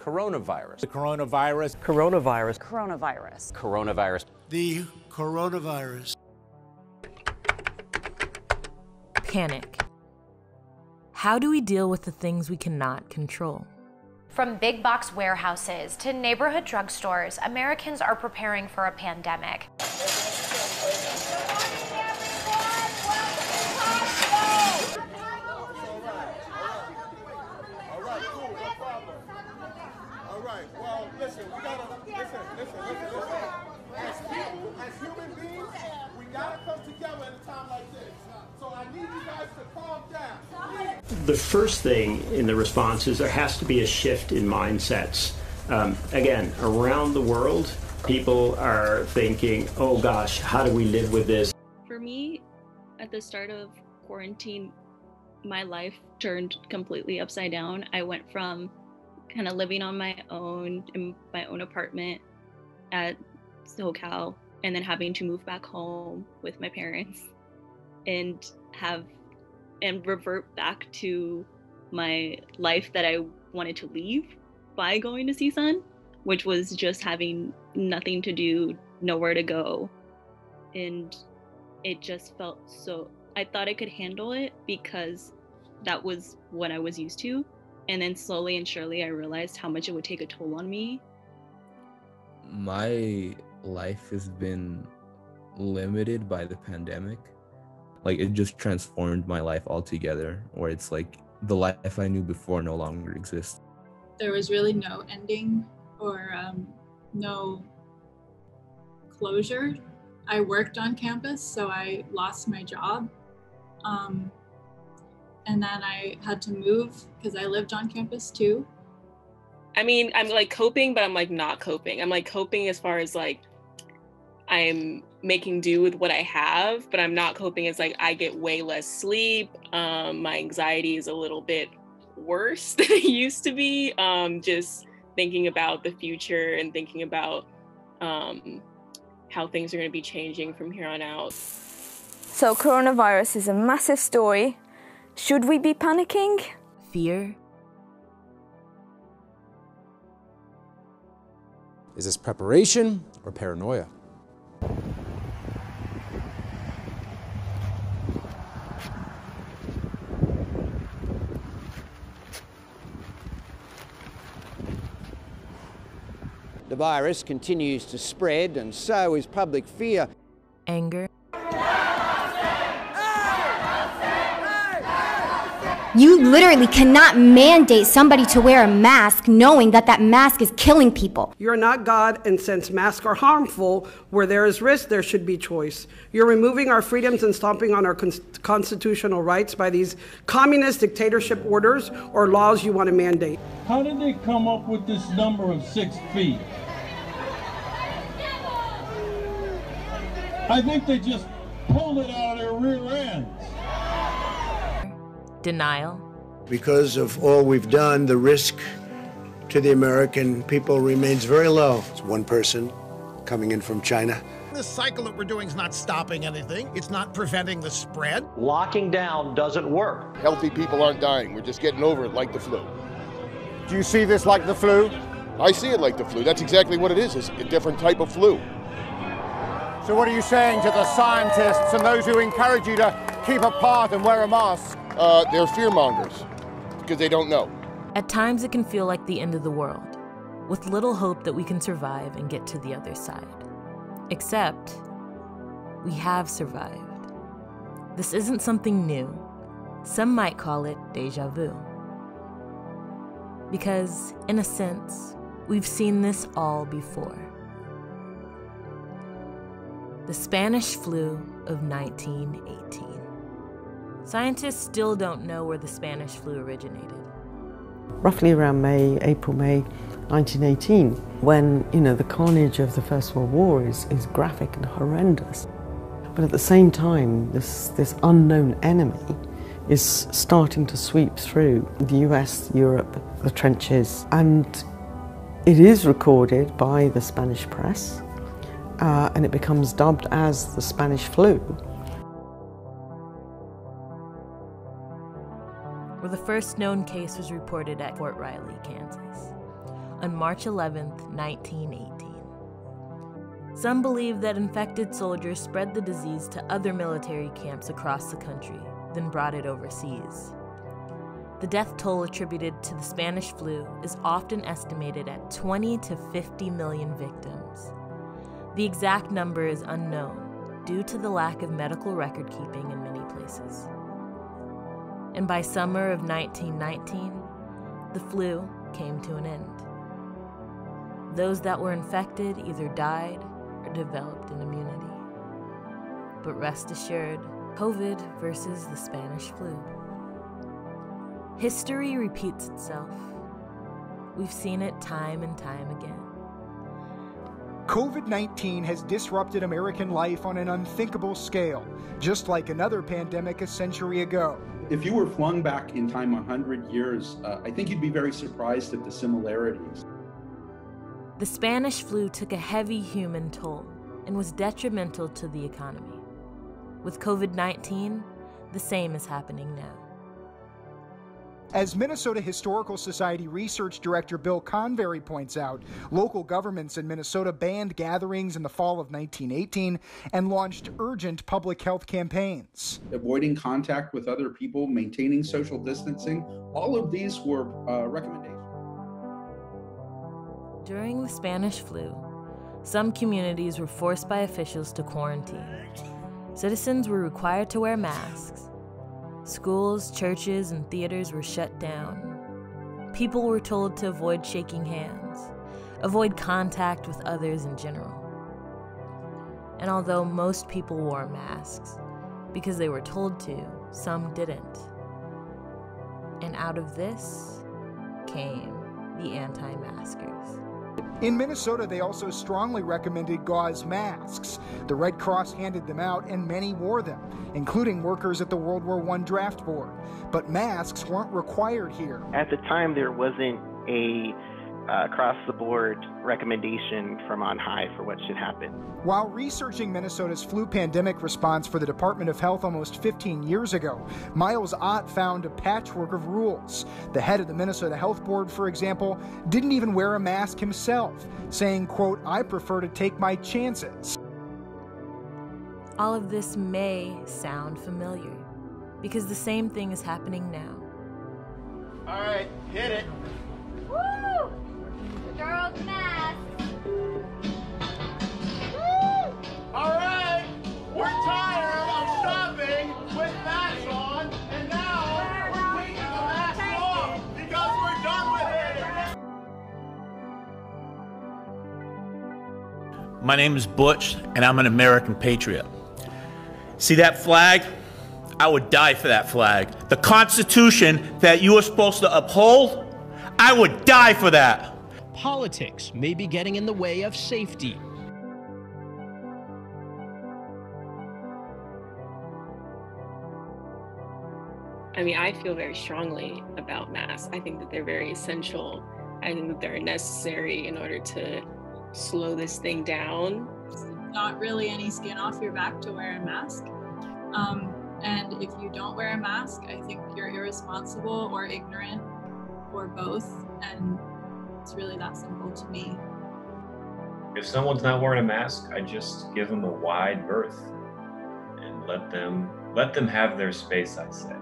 coronavirus. The coronavirus. Coronavirus. Coronavirus. Coronavirus. The coronavirus. Panic. How do we deal with the things we cannot control? From big box warehouses to neighborhood drugstores, Americans are preparing for a pandemic. Right, well, listen, we gotta, listen, listen, listen, listen. As people, as human beings, we gotta come together at a time like this. So I need you guys to calm down. The first thing in the response is there has to be a shift in mindsets. Um, again, around the world, people are thinking, oh gosh, how do we live with this? For me, at the start of quarantine, my life turned completely upside down. I went from kind of living on my own in my own apartment at SoCal and then having to move back home with my parents and have and revert back to my life that I wanted to leave by going to CSUN, which was just having nothing to do, nowhere to go. And it just felt so I thought I could handle it because that was what I was used to. And then slowly and surely I realized how much it would take a toll on me. My life has been limited by the pandemic. Like it just transformed my life altogether, where it's like the life I knew before no longer exists. There was really no ending or um, no closure. I worked on campus, so I lost my job. Um, and then I had to move because I lived on campus too. I mean, I'm like coping, but I'm like not coping. I'm like coping as far as like I'm making do with what I have, but I'm not coping as like I get way less sleep. Um, my anxiety is a little bit worse than it used to be. Um, just thinking about the future and thinking about um, how things are going to be changing from here on out. So, coronavirus is a massive story. Should we be panicking? Fear. Is this preparation or paranoia? The virus continues to spread, and so is public fear. Anger. You literally cannot mandate somebody to wear a mask knowing that that mask is killing people. You're not God, and since masks are harmful, where there is risk, there should be choice. You're removing our freedoms and stomping on our cons- constitutional rights by these communist dictatorship orders or laws you want to mandate. How did they come up with this number of six feet? I think they just pulled it out of their rear ends. Denial. Because of all we've done, the risk to the American people remains very low. It's one person coming in from China. This cycle that we're doing is not stopping anything. It's not preventing the spread. Locking down doesn't work. Healthy people aren't dying. We're just getting over it like the flu. Do you see this like the flu? I see it like the flu. That's exactly what it is. It's a different type of flu. So what are you saying to the scientists and those who encourage you to keep apart and wear a mask? Uh, they're fear mongers because they don't know. At times, it can feel like the end of the world, with little hope that we can survive and get to the other side. Except, we have survived. This isn't something new. Some might call it deja vu. Because, in a sense, we've seen this all before. The Spanish flu of 1918. Scientists still don't know where the Spanish flu originated. Roughly around May, April, May 1918, when, you know, the carnage of the First World War is, is graphic and horrendous. But at the same time, this, this unknown enemy is starting to sweep through the US, Europe, the trenches, and it is recorded by the Spanish press, uh, and it becomes dubbed as the Spanish flu. Where the first known case was reported at Fort Riley, Kansas. on March 11, 1918. Some believe that infected soldiers spread the disease to other military camps across the country, then brought it overseas. The death toll attributed to the Spanish flu is often estimated at 20 to 50 million victims. The exact number is unknown due to the lack of medical record keeping in many places. And by summer of 1919, the flu came to an end. Those that were infected either died or developed an immunity. But rest assured, COVID versus the Spanish flu. History repeats itself. We've seen it time and time again. COVID 19 has disrupted American life on an unthinkable scale, just like another pandemic a century ago. If you were flung back in time 100 years, uh, I think you'd be very surprised at the similarities. The Spanish flu took a heavy human toll and was detrimental to the economy. With COVID 19, the same is happening now. As Minnesota Historical Society Research Director Bill Convery points out, local governments in Minnesota banned gatherings in the fall of 1918 and launched urgent public health campaigns. Avoiding contact with other people, maintaining social distancing, all of these were uh, recommendations. During the Spanish flu, some communities were forced by officials to quarantine. Citizens were required to wear masks. Schools, churches, and theaters were shut down. People were told to avoid shaking hands, avoid contact with others in general. And although most people wore masks because they were told to, some didn't. And out of this came the anti maskers. In Minnesota, they also strongly recommended gauze masks. The Red Cross handed them out, and many wore them, including workers at the World War I draft board. But masks weren't required here. At the time, there wasn't a uh, across the board recommendation from on high for what should happen. While researching Minnesota's flu pandemic response for the Department of Health almost 15 years ago, Miles Ott found a patchwork of rules. The head of the Minnesota Health Board, for example, didn't even wear a mask himself, saying, quote, I prefer to take my chances. All of this may sound familiar because the same thing is happening now. All right, hit it. Woo! Girls mask. All right, we're tired of shopping with masks on, and now we're taking the masks off because we're done with it. My name is Butch, and I'm an American patriot. See that flag? I would die for that flag. The Constitution that you are supposed to uphold, I would die for that. Politics may be getting in the way of safety. I mean, I feel very strongly about masks. I think that they're very essential. I think that they're necessary in order to slow this thing down. Not really any skin off your back to wear a mask. Um, and if you don't wear a mask, I think you're irresponsible or ignorant or both. And it's really that simple to me. If someone's not wearing a mask, I just give them a wide berth and let them let them have their space. I say,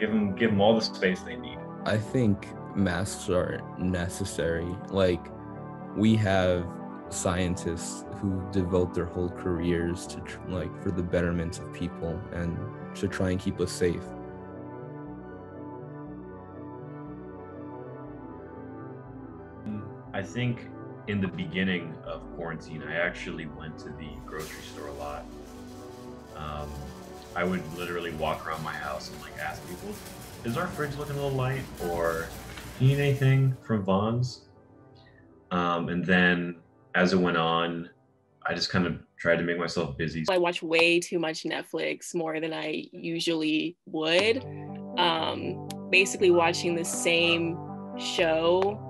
give them give them all the space they need. I think masks are necessary. Like we have scientists who devote their whole careers to tr- like for the betterment of people and to try and keep us safe. I think in the beginning of quarantine, I actually went to the grocery store a lot. Um, I would literally walk around my house and like ask people, "Is our fridge looking a little light?" or "Do you need anything from Vons?" Um, and then as it went on, I just kind of tried to make myself busy. I watch way too much Netflix, more than I usually would. Um, basically, watching the same show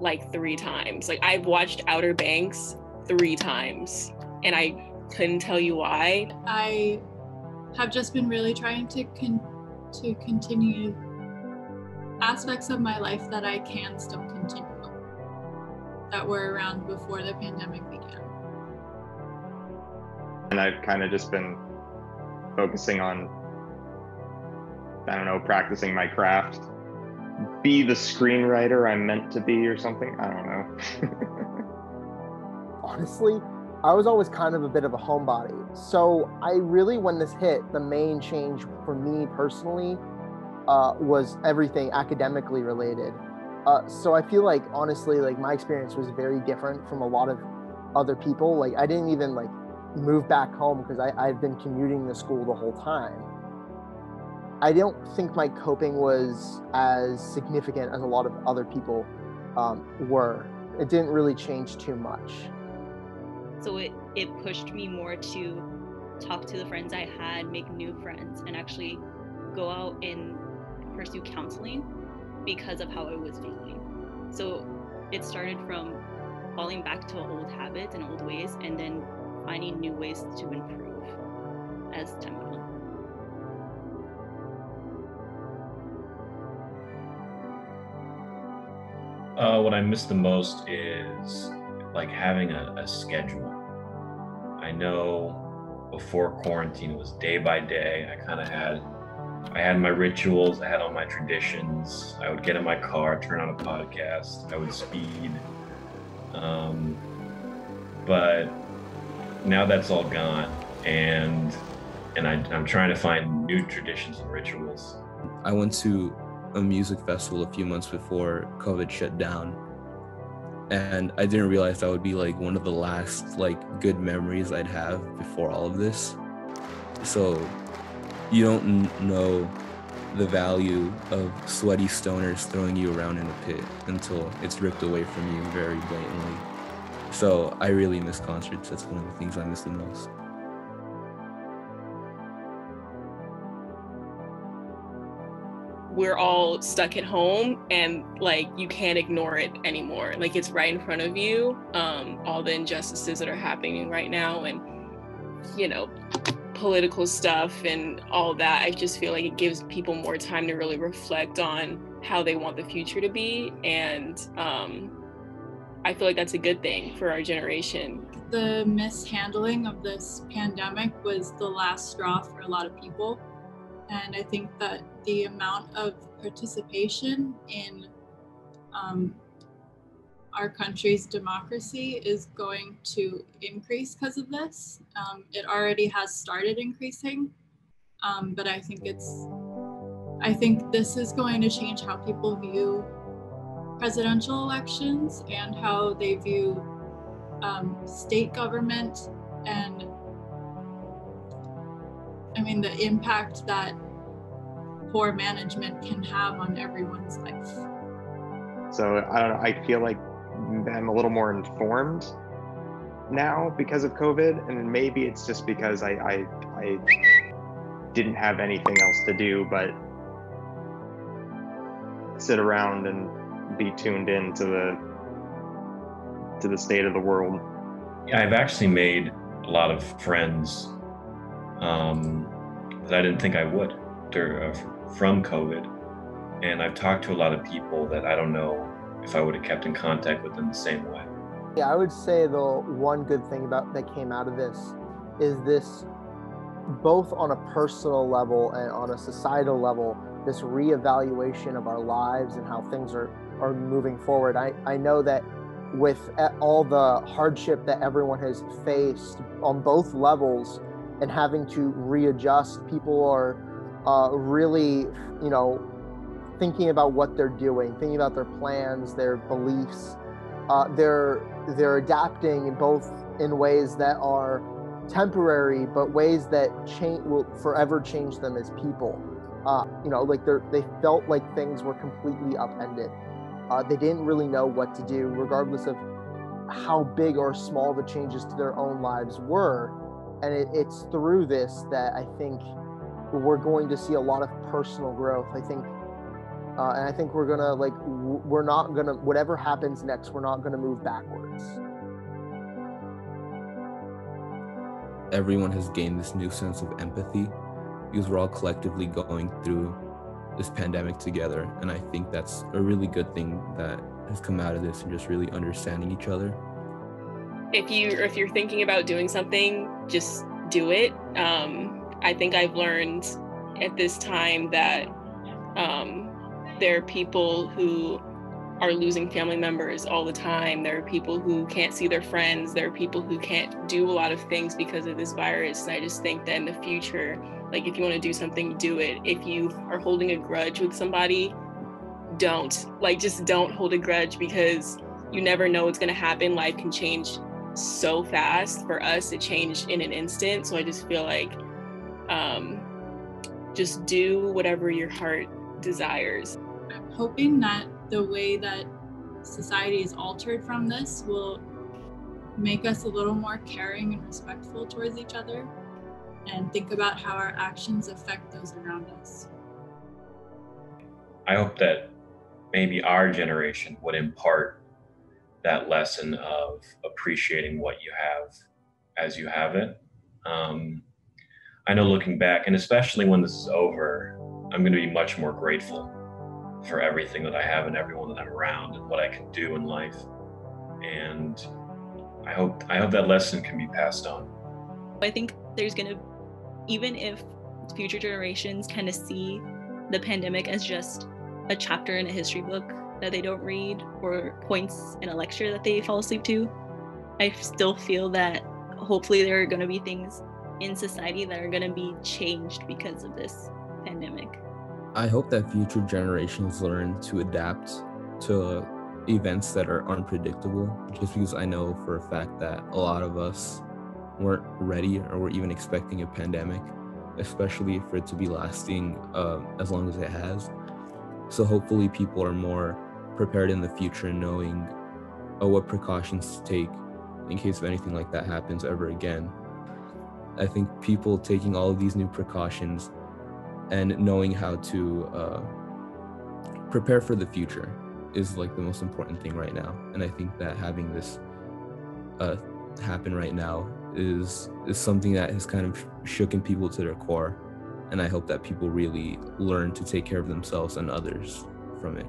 like three times. Like I've watched Outer Banks three times, and I couldn't tell you why. I have just been really trying to con- to continue aspects of my life that I can still continue. that were around before the pandemic began. And I've kind of just been focusing on, I don't know, practicing my craft. Be the screenwriter I'm meant to be or something. I don't know. Honestly, I was always kind of a bit of a homebody. So I really, when this hit, the main change for me personally uh, was everything academically related. Uh, so I feel like honestly, like my experience was very different from a lot of other people. Like I didn't even like move back home because I I've been commuting to school the whole time. I don't think my coping was as significant as a lot of other people um, were. It didn't really change too much. So it, it pushed me more to talk to the friends I had, make new friends, and actually go out and pursue counseling because of how I was feeling. So it started from falling back to old habits and old ways and then finding new ways to improve as time went on. Uh, what I miss the most is like having a, a schedule. I know before quarantine it was day by day. I kind of had I had my rituals, I had all my traditions. I would get in my car, turn on a podcast, I would speed. Um, but now that's all gone, and and I, I'm trying to find new traditions and rituals. I went to a music festival a few months before COVID shut down. And I didn't realize that would be like one of the last like good memories I'd have before all of this. So you don't know the value of sweaty stoners throwing you around in a pit until it's ripped away from you very blatantly. So I really miss concerts. That's one of the things I miss the most. We're all stuck at home and like you can't ignore it anymore. Like it's right in front of you um, all the injustices that are happening right now and you know political stuff and all that. I just feel like it gives people more time to really reflect on how they want the future to be and um, i feel like that's a good thing for our generation. The mishandling of this pandemic was the last straw for a lot of people. And I think that the amount of participation in um, our country's democracy is going to increase because of this. Um, it already has started increasing, um, but I think it's, I think this is going to change how people view presidential elections and how they view um, state government and I mean, the impact that poor management can have on everyone's life. So I don't know. I feel like I'm a little more informed now because of COVID, and maybe it's just because I I, I didn't have anything else to do but sit around and be tuned in to the to the state of the world. I've actually made a lot of friends um, that I didn't think I would uh, from COVID. And I've talked to a lot of people that I don't know if I would have kept in contact with them the same way. Yeah, I would say the one good thing about that came out of this is this both on a personal level and on a societal level, this reevaluation of our lives and how things are are moving forward. I, I know that with all the hardship that everyone has faced on both levels and having to readjust, people are uh, really, you know, thinking about what they're doing, thinking about their plans, their beliefs. Uh, they're they're adapting in both in ways that are temporary, but ways that change will forever change them as people. Uh, you know, like they they felt like things were completely upended. Uh, they didn't really know what to do, regardless of how big or small the changes to their own lives were. And it, it's through this that I think we're going to see a lot of personal growth. I think, uh, and I think we're gonna like w- we're not gonna whatever happens next, we're not gonna move backwards. everyone has gained this new sense of empathy because we're all collectively going through this pandemic together. And I think that's a really good thing that has come out of this and just really understanding each other. If you if you're thinking about doing something, just do it. Um, I think I've learned at this time that um, there are people who are losing family members all the time. There are people who can't see their friends. There are people who can't do a lot of things because of this virus. And I just think that in the future, like if you want to do something, do it. If you are holding a grudge with somebody, don't. Like just don't hold a grudge because you never know what's going to happen. Life can change so fast. For us, it changed in an instant. So I just feel like um, just do whatever your heart desires. I'm hoping that the way that society is altered from this will make us a little more caring and respectful towards each other and think about how our actions affect those around us. I hope that maybe our generation would impart that lesson of appreciating what you have as you have it. Um, I know looking back, and especially when this is over, I'm going to be much more grateful for everything that I have and everyone that I'm around and what I can do in life. And I hope I hope that lesson can be passed on. I think there's going to even if future generations kind of see the pandemic as just a chapter in a history book that they don't read or points in a lecture that they fall asleep to, I still feel that hopefully there are going to be things in society that are going to be changed because of this pandemic. I hope that future generations learn to adapt to events that are unpredictable, just because I know for a fact that a lot of us weren't ready or were even expecting a pandemic, especially for it to be lasting uh, as long as it has. So hopefully people are more prepared in the future knowing uh, what precautions to take in case of anything like that happens ever again. I think people taking all of these new precautions and knowing how to uh, prepare for the future is like the most important thing right now. And I think that having this uh, happen right now is is something that has kind of shooken people to their core. And I hope that people really learn to take care of themselves and others from it.